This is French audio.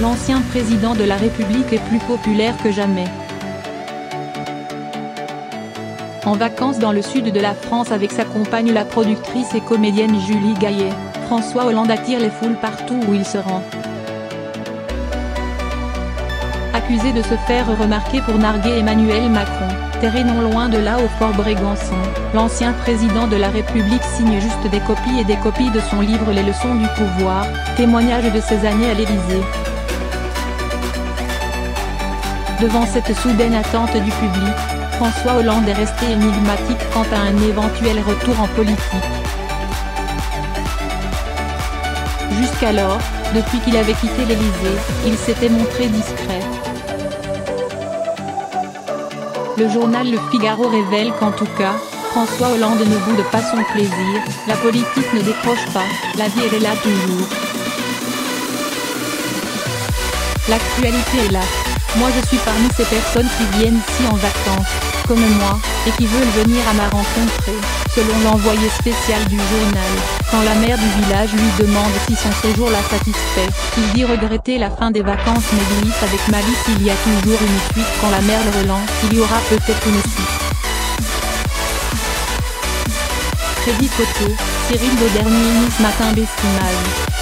L'ancien président de la République est plus populaire que jamais. En vacances dans le sud de la France avec sa compagne la productrice et comédienne Julie Gaillet, François Hollande attire les foules partout où il se rend. Accusé de se faire remarquer pour narguer Emmanuel Macron, terré non loin de là au fort Brégançon, l'ancien président de la République signe juste des copies et des copies de son livre Les leçons du pouvoir, témoignage de ses années à l'Élysée. Devant cette soudaine attente du public, François Hollande est resté énigmatique quant à un éventuel retour en politique. Jusqu'alors, depuis qu'il avait quitté l'Élysée, il s'était montré discret. Le journal Le Figaro révèle qu'en tout cas, François Hollande ne boude pas son plaisir, la politique ne décroche pas, la vie est là toujours. L'actualité est là. Moi je suis parmi ces personnes qui viennent ici en vacances, comme moi, et qui veulent venir à ma rencontre selon l'envoyé spécial du journal, quand la mère du village lui demande si son séjour l'a satisfait, il dit regretter la fin des vacances mais glisse avec malice il y a toujours une suite quand la mère le relance il y aura peut-être une suite. Crédit Photo, Cyril Dauderny ce Matin Bestimage.